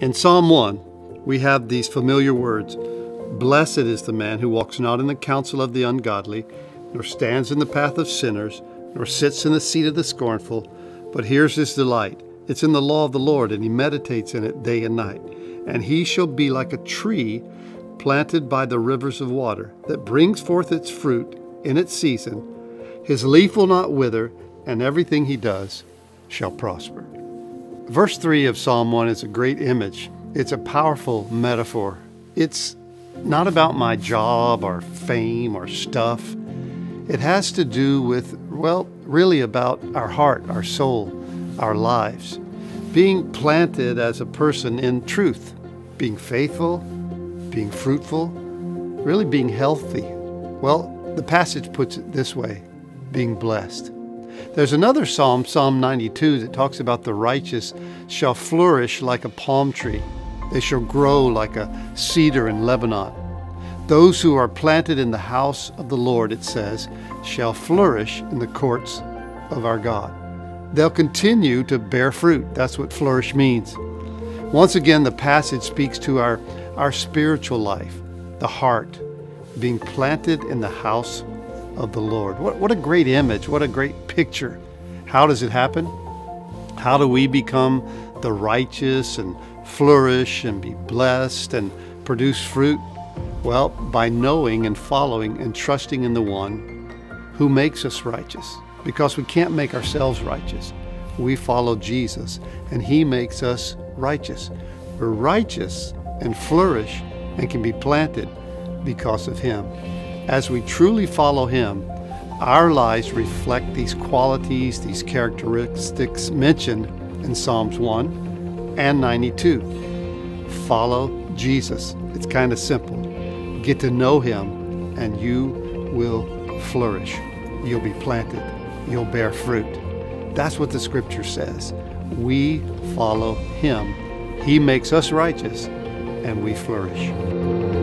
In Psalm 1, we have these familiar words Blessed is the man who walks not in the counsel of the ungodly, nor stands in the path of sinners, nor sits in the seat of the scornful, but hears his delight. It's in the law of the Lord, and he meditates in it day and night. And he shall be like a tree planted by the rivers of water, that brings forth its fruit in its season. His leaf will not wither, and everything he does shall prosper. Verse 3 of Psalm 1 is a great image. It's a powerful metaphor. It's not about my job or fame or stuff. It has to do with, well, really about our heart, our soul, our lives. Being planted as a person in truth, being faithful, being fruitful, really being healthy. Well, the passage puts it this way being blessed. There's another psalm, Psalm 92, that talks about the righteous shall flourish like a palm tree. They shall grow like a cedar in Lebanon. Those who are planted in the house of the Lord, it says, shall flourish in the courts of our God. They'll continue to bear fruit. That's what flourish means. Once again, the passage speaks to our, our spiritual life, the heart, being planted in the house of the Lord. What, what a great image. What a great picture. How does it happen? How do we become the righteous and flourish and be blessed and produce fruit? Well, by knowing and following and trusting in the one who makes us righteous. Because we can't make ourselves righteous. We follow Jesus and he makes us righteous. We're righteous and flourish and can be planted because of him. As we truly follow him, our lives reflect these qualities, these characteristics mentioned in Psalms 1 and 92. Follow Jesus. It's kind of simple. Get to know him, and you will flourish. You'll be planted. You'll bear fruit. That's what the scripture says. We follow him. He makes us righteous, and we flourish.